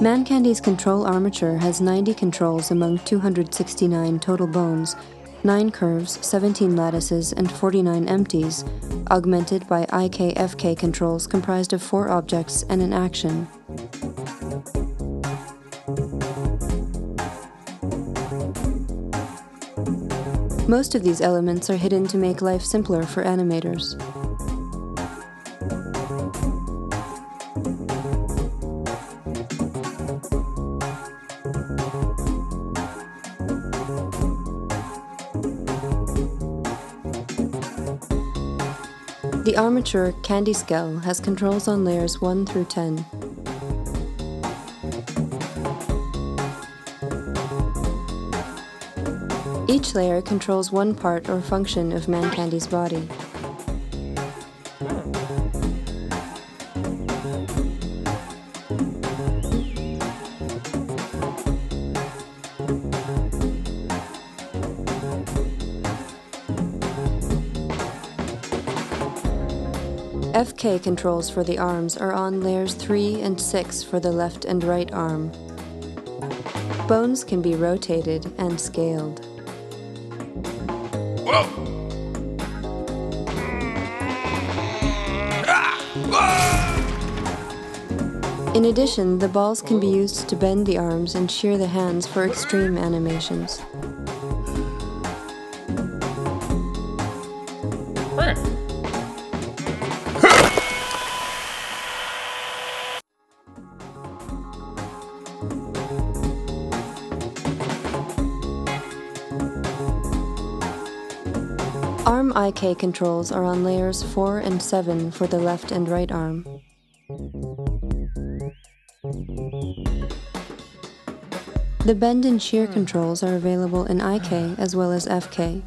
Mancandy's control armature has 90 controls among 269 total bones, 9 curves, 17 lattices, and 49 empties, augmented by IKFK controls comprised of 4 objects and an action. Most of these elements are hidden to make life simpler for animators. The armature Candy Skell has controls on layers 1 through 10. Each layer controls one part or function of Mancandy's body. FK controls for the arms are on layers 3 and 6 for the left and right arm. Bones can be rotated and scaled. In addition, the balls can be used to bend the arms and shear the hands for extreme animations. Arm IK controls are on layers 4 and 7 for the left and right arm. The bend and shear hmm. controls are available in IK hmm. as well as FK.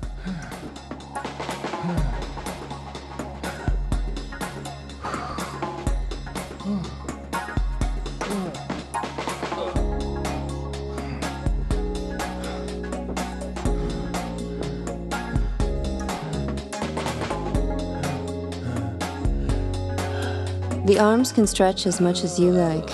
Hmm. The arms can stretch as much as you like.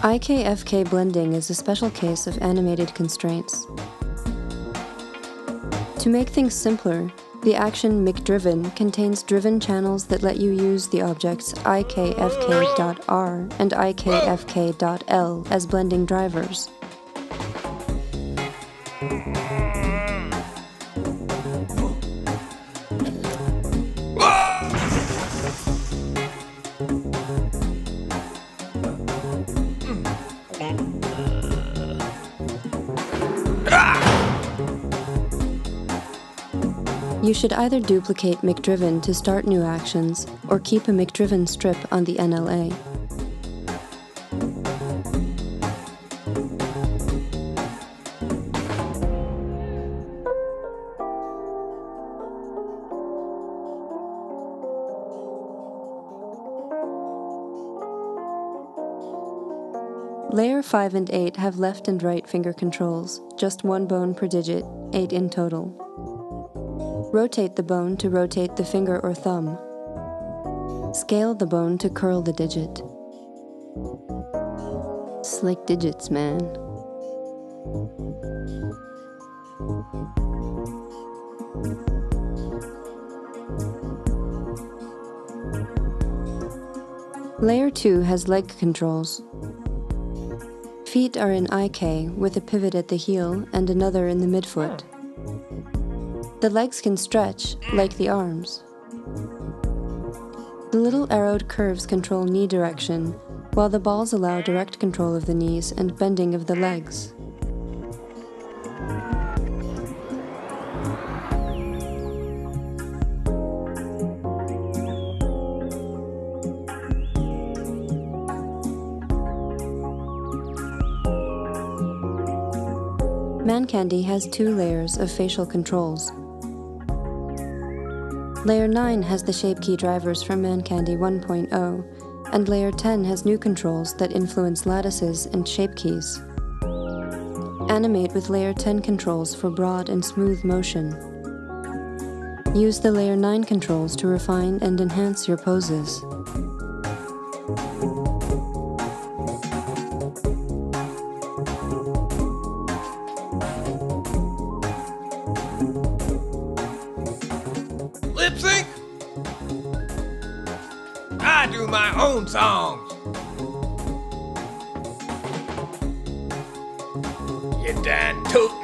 IKFK blending is a special case of animated constraints. To make things simpler, the action McDriven contains driven channels that let you use the objects ikfk.r and ikfk.l as blending drivers. You should either duplicate McDriven to start new actions, or keep a McDriven strip on the NLA. Layer 5 and 8 have left and right finger controls, just one bone per digit, 8 in total. Rotate the bone to rotate the finger or thumb. Scale the bone to curl the digit. Slick digits, man. Layer 2 has leg controls. Feet are in IK with a pivot at the heel and another in the midfoot. The legs can stretch, like the arms. The little arrowed curves control knee direction, while the balls allow direct control of the knees and bending of the legs. Mancandy has two layers of facial controls. Layer 9 has the shape key drivers from Mancandy 1.0, and layer 10 has new controls that influence lattices and shape keys. Animate with layer 10 controls for broad and smooth motion. Use the layer 9 controls to refine and enhance your poses. Songs. You done tootin'.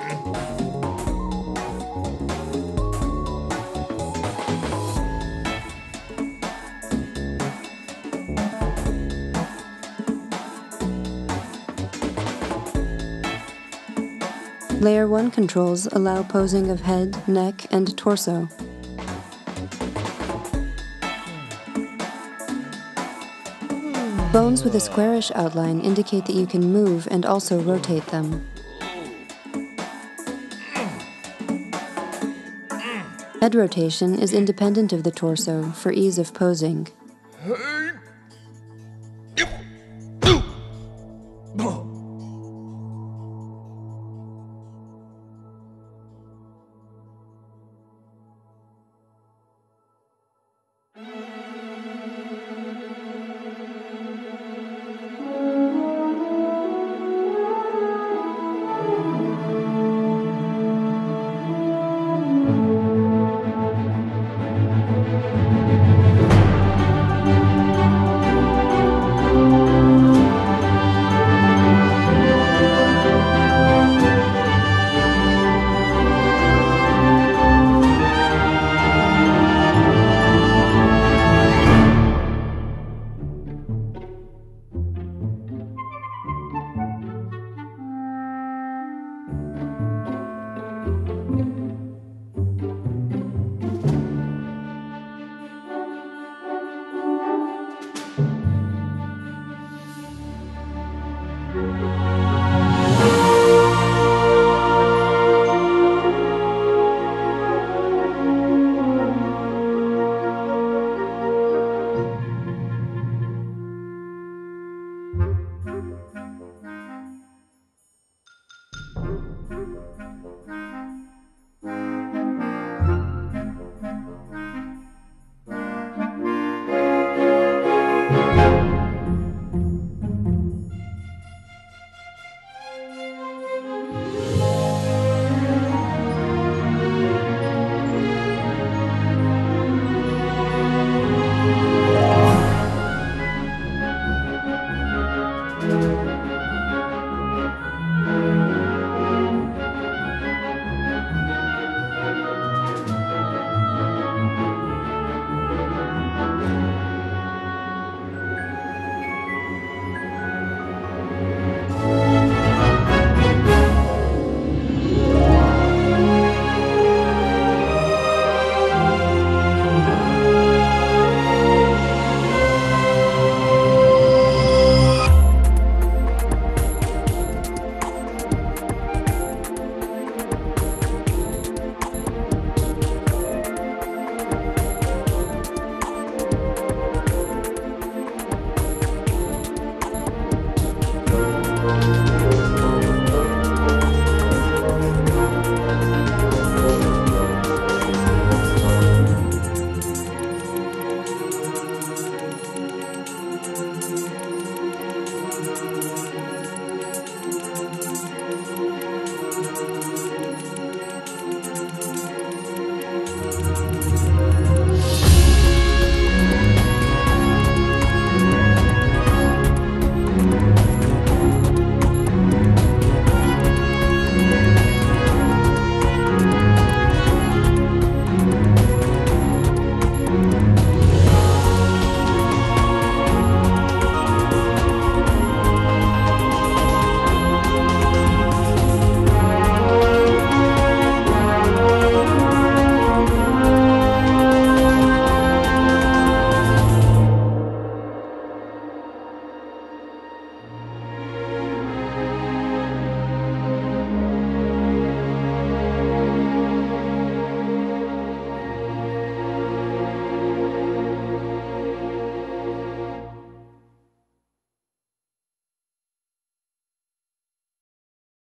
Layer 1 controls allow posing of head, neck, and torso. Bones with a squarish outline indicate that you can move and also rotate them. Head rotation is independent of the torso for ease of posing.